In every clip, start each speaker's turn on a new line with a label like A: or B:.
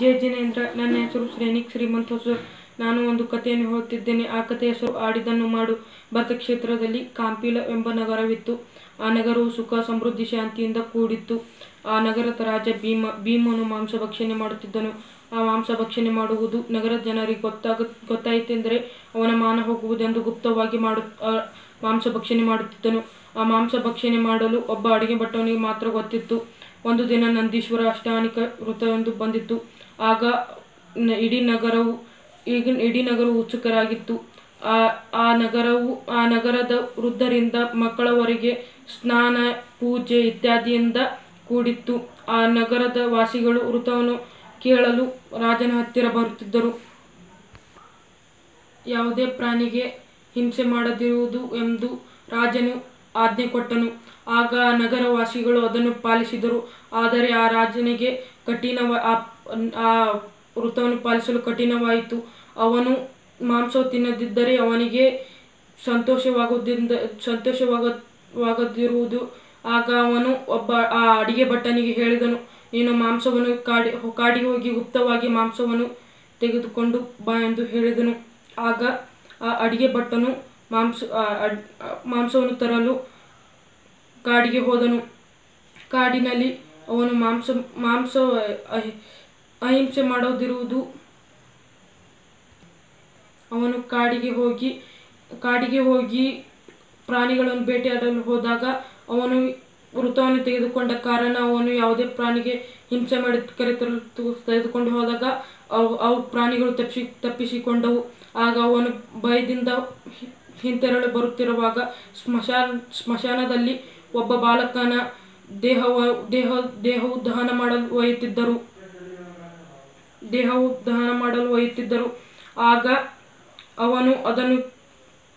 A: J Jinendra, ನನ್ನ ಹೆಸರು ಶ್ರೇಣಿಕ್ ಶ್ರೀಮಂತ ನಾನು ಒಂದು ಕಥೆಯನ್ನು ಹೇಳುತ್ತಿದ್ದೇನೆ. ಆ ಕಥೆಯ ಹೆಸರು ಆಡಿದನ್ನು ಮಾಡು ಭರತ ಕ್ಷೇತ್ರದಲ್ಲಿ ಕಾಂಪಿಲ ಎಂಬ ನಗರವಿತ್ತು. ಆ ನಗರವು ಸುಖ, ಸಮೃದ್ಧಿ, ಶಾಂತಿಯಿಂದ ಕೂಡಿತ್ತು. ಆ ನಗರದ ರಾಜ ಭೀಮ, ಭೀಮನು ಮಾಂಸ ಭಕ್ಷಣೆ ಮಾಡುತ್ತಿದ್ದನು. ಆ ಮಾಂಸ ಭಕ್ಷಣೆ ಮಾಡುವುದು ನಗರದ ಜನರಿಗೆ ಗೊತ್ತಾಗ, ಗೊತ್ತಾಯಿತೆಂದರೆ ಅವನ ಮಾನ ಹೋಗುವುದೆಂದು ಗುಪ್ತವಾಗಿ ಮಾಡು ಮಾಂಸ ಭಕ್ಷಣೆ ಮಾಡುತ್ತಿದ್ದನು. ಆ ಮಾಂಸ ಭಕ್ಷಣೆ ಮಾಡಲು ಒಬ್ಬ ಅಡುಗೆ ಭಟ್ಟವನಿಗೆ ಮಾತ್ರ ಗೊತ್ತಿತ್ತು. ಒಂದು ದಿನ ನಂದೀಶ್ವರ ಅಷ್ಟಾನಿಕ ವೃತ್ತವೆಂದು ಬಂದಿತ್ತು. ಆಗ ಇಡೀ ನಗರವು ಈಗಿನ ಇಡೀ ನಗರವು ಉತ್ಸುಕರಾಗಿತ್ತು. ಆ ಆ ನಗರವು, ಆ ನಗರದ ವೃದ್ಧರಿಂದ ಮಕ್ಕಳವರೆಗೆ ಸ್ನಾನ, ಪೂಜೆ ಇತ್ಯಾದಿಯಿಂದ ಕೂಡಿತ್ತು. ಆ ನಗರದ ವಾಸಿಗಳು ವೃತವನ್ನು ಕೇಳಲು ರಾಜನ ಹತ್ತಿರ ಬರುತ್ತಿದ್ದರು. ಯಾವುದೇ ಪ್ರಾಣಿಗೆ ಹಿಂಸೆ ಮಾಡದಿರುವುದು ಎಂದು ರಾಜನು ಆಜ್ಞೆ ಕೊಟ್ಟನು. ಆಗ ನಗರವಾಸಿಗಳು ಅದನ್ನು ಪಾಲಿಸಿದರು. ಆದರೆ ಆ ರಾಜನಿಗೆ ಕಠಿಣವ ಆ- ವೃತವನ್ನು ಪಾಲಿಸಲು ಕಠಿಣವಾಯಿತು. ಅವನು ಮಾಂಸ ತಿನ್ನದಿದ್ದರೆ ಅವನಿಗೆ ಸಂತೋಷವಾಗುವುದರಿಂದ ಸಂತೋಷವಾಗದಿರುವುದು. ಆಗ ಅವನು ಒಬ್ಬ, ಆ ಅಡಿಗೆ ಭಟ್ಟನಿಗೆ ಹೇಳಿದನು, ನೀನು ಮಾಂಸವನ್ನು ಕಾಡಿ ಕಾಡಿಗೆ ಹೋಗಿ ಗುಪ್ತವಾಗಿ ಮಾಂಸವನ್ನು ತೆಗೆದುಕೊಂಡು ಬಾ ಎಂದು ಹೇಳಿದನು. ಆಗ ಆ ಅಡಿಗೆ ಭಟ್ಟನು ಮಾಂಸ ಮಾಂಸವನ್ನು ತರಲು ಕಾಡಿಗೆ ಹೋದನು. ಕಾಡಿನಲ್ಲಿ ಅವನು ಮಾಂಸ ಮಾಂಸ ಅಹಿಂಸೆ ಮಾಡೋದಿರುವುದು. ಅವನು ಕಾಡಿಗೆ ಹೋಗಿ ಕಾಡಿಗೆ ಹೋಗಿ ಪ್ರಾಣಿಗಳನ್ನು ಬೇಟೆಯಾಡಲು ಹೋದಾಗ ಅವನು ವೃತವನ್ನು ತೆಗೆದುಕೊಂಡ ಕಾರಣ ಅವನು ಯಾವುದೇ ಪ್ರಾಣಿಗೆ ಹಿಂಸೆ ಮಾಡಿ ತು- ತೆಗೆದುಕೊಂಡು ಹೋದಾಗ ಅವು ಅವು ಪ್ರಾಣಿಗಳು ತಪ್ಪಿಸಿ, ತಪ್ಪಿಸಿಕೊಂಡವು. ಆಗ ಅವನು ಭಯದಿಂದ ಹಿಂತೆರಳು ಬರುತ್ತಿರುವಾಗ ಸ್ಮಶಾನ, ಸ್ಮಶಾನದಲ್ಲಿ ಒಬ್ಬ ಬಾಲಕನ ದೇಹವ, ದೇಹ, ದೇಹವು ದಹನ ಮಾಡಲು ಒಯ್ಯುತ್ತಿದ್ದರು. ದೇಹವು ದಹನ ಮಾಡಲು ಒಯ್ಯುತ್ತಿದ್ದರು. ಆಗ ಅವನು ಅದನ್ನು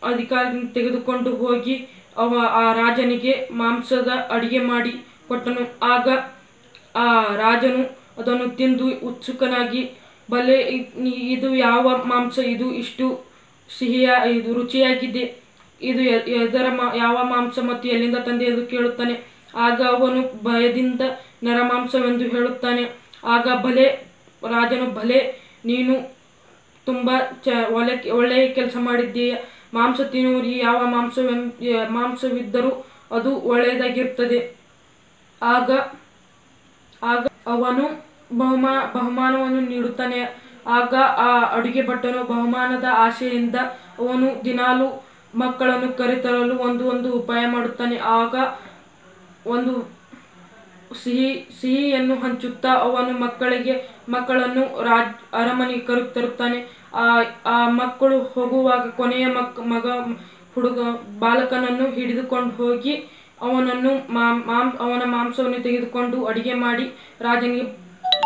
A: ಅಧಿಕಾರದಿಂದ ತೆಗೆದುಕೊಂಡು ಹೋಗಿ ಅವ ಆ ರಾಜನಿಗೆ ಮಾಂಸದ ಅಡಿಗೆ ಮಾಡಿ ಕೊಟ್ಟನು. ಆಗ ಆ ರಾಜನು ಅದನ್ನು ತಿಂದು ಉತ್ಸುಕನಾಗಿ, ಬಲೆ ಇದು ಯಾವ ಮಾಂಸ? ಇದು ಇಷ್ಟು ಸಿಹಿಯ, ಇದು ರುಚಿಯಾಗಿದೆ. ಇದು ಎದರ ಮಾ, ಯಾವ ಮಾಂಸ ಮತ್ತು ಎಲ್ಲಿಂದ ತಂದೆ? ಎಂದು ಕೇಳುತ್ತಾನೆ. ಆಗ ಅವನು ಭಯದಿಂದ, ನರಮಾಂಸವೆಂದು ಹೇಳುತ್ತಾನೆ. ಆಗ ಭಲೆ ರಾಜನು, ಭಲೆ, ನೀನು ತುಂಬ ಚ ಒಳ್ಳೆ ಒಳ್ಳೆಯ ಕೆಲಸ ಮಾಡಿದ್ದೀಯ. ಮಾಂಸ ತಿನ್ನುವರಿಗೆ ಯಾವ ಮಾಂಸವೆಂ ಮಾಂಸವಿದ್ದರೂ ಅದು ಒಳ್ಳೆಯದಾಗಿರ್ತದೆ ಆಗ ಆಗ ಅವನು ಬಹುಮಾ, ಬಹುಮಾನವನ್ನು ನೀಡುತ್ತಾನೆ. ಆಗ ಆ ಅಡುಗೆ ಭಟ್ಟನು ಬಹುಮಾನದ ಆಶೆಯಿಂದ ಅವನು ದಿನಾಲು ಮಕ್ಕಳನ್ನು ಕರೆತರಲು ಒಂದು ಒಂದು ಉಪಾಯ ಮಾಡುತ್ತಾನೆ. ಆಗ ಒಂದು ಸಿಹಿ, ಸಿಹಿಯನ್ನು ಹಂಚುತ್ತಾ ಅವನು ಮಕ್ಕಳಿಗೆ, ಮಕ್ಕಳನ್ನು ರಾಜ್ ಅರಮನೆಗೆ ಕರು, ತರುತ್ತಾನೆ. ಆ ಆ ಮಕ್ಕಳು ಹೋಗುವಾಗ ಕೊನೆಯ ಮಕ್, ಮಗ, ಹುಡುಗ ಬಾಲಕನನ್ನು ಹಿಡಿದುಕೊಂಡು ಹೋಗಿ ಅವನನ್ನು ಮಾಂ ಮಾಂ, ಅವನ ಮಾಂಸವನ್ನು ತೆಗೆದುಕೊಂಡು ಅಡಿಗೆ ಮಾಡಿ ರಾಜನಿಗೆ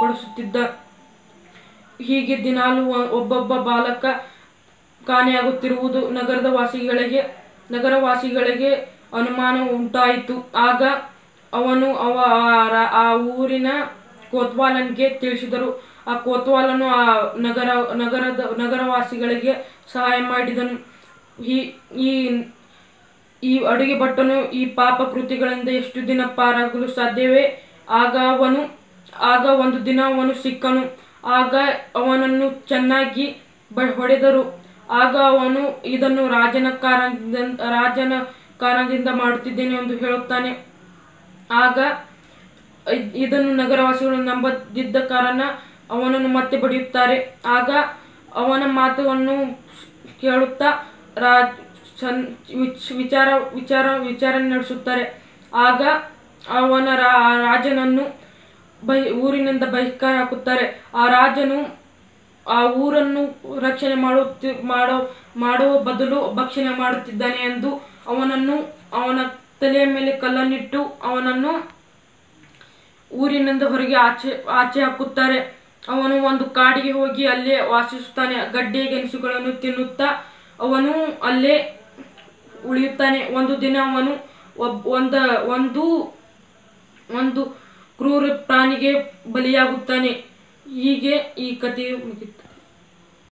A: ಬಡಿಸುತ್ತಿದ್ದ. ಹೀಗೆ ದಿನಾಲು ಒಬ್ಬೊಬ್ಬ ಬಾಲಕ ಕಾಣೆಯಾಗುತ್ತಿರುವುದು ನಗರದ ವಾಸಿಗಳಿಗೆ, ನಗರವಾಸಿಗಳಿಗೆ ಅನುಮಾನ ಉಂಟಾಯಿತು. ಆಗ ಅವನು ಅವ ಆ ರ- ಆ ಊರಿನ ಕೋತ್ವಾಲನಿಗೆ ತಿಳಿಸಿದರು. ಆ ಕೋತ್ವಾಲನು ಆ ನಗರ, ನಗರದ, ನಗರವಾಸಿಗಳಿಗೆ ಸಹಾಯ ಮಾಡಿದನು. ಈ ಈ ಈ ಅಡುಗೆ ಭಟ್ಟನು ಈ ಪಾಪ ಕೃತಿಗಳಿಂದ ಎಷ್ಟು ದಿನ ಪಾರಾಗಲು ಸಾಧ್ಯವೇ? ಆಗ ಅವನು, ಆಗ ಒಂದು ದಿನ ಅವನು ಸಿಕ್ಕನು. ಆಗ ಅವನನ್ನು ಚೆನ್ನಾಗಿ ಬ, ಹೊಡೆದರು. ಆಗ ಅವನು ಇದನ್ನು ರಾಜನ ಕಾರಣದಿಂದ ರಾಜನ ಕಾರಣದಿಂದ ಮಾಡುತ್ತಿದ್ದೇನೆ ಎಂದು ಹೇಳುತ್ತಾನೆ. ಆಗ ಇದನ್ನು ನಗರವಾಸಿಗಳು ನಂಬದಿದ್ದ ಕಾರಣ ಅವನನ್ನು ಮತ್ತೆ ಬಡಿಯುತ್ತಾರೆ. ಆಗ ಅವನ ಮಾತುವನ್ನು ಕೇಳುತ್ತಾ ರಾಜ್ ಸನ್ ವಿಚ್- ವಿಚಾರ ವಿಚಾರ ವಿಚಾರಣೆ ನಡೆಸುತ್ತಾರೆ. ಆಗ ಅವನ ರಾಜನನ್ನು ಬಹಿ ಊರಿನಿಂದ ಬಹಿಷ್ಕಾರ ಹಾಕುತ್ತಾರೆ. ಆ ರಾಜನು ಆ ಊರನ್ನು ರಕ್ಷಣೆ ಮಾಡುತ್ತಿ ಮಾಡೋ ಮಾಡುವ ಬದಲು ಭಕ್ಷಣೆ ಮಾಡುತ್ತಿದ್ದಾನೆ ಎಂದು ಅವನನ್ನು ಅವನ ತಲೆಯ ಮೇಲೆ ಕಲ್ಲನ್ನಿಟ್ಟು ಅವನನ್ನು ಊರಿನಿಂದ ಹೊರಗೆ ಆಚೆ ಆಚೆ ಹಾಕುತ್ತಾರೆ. ಅವನು ಒಂದು ಕಾಡಿಗೆ ಹೋಗಿ ಅಲ್ಲೇ ವಾಸಿಸುತ್ತಾನೆ. ಗಡ್ಡೆ ಗೆಣಸುಗಳನ್ನು ತಿನ್ನುತ್ತಾ ಅವನು ಅಲ್ಲೇ ಉಳಿಯುತ್ತಾನೆ. ಒಂದು ದಿನ ಅವನು ಒಬ್, ಒಂದ, ಒಂದು ಒಂದು ಕ್ರೂರ ಪ್ರಾಣಿಗೆ ಬಲಿಯಾಗುತ್ತಾನೆ. ಹೀಗೆ ಈ ಕಥೆಯು ಮುಗಿತು.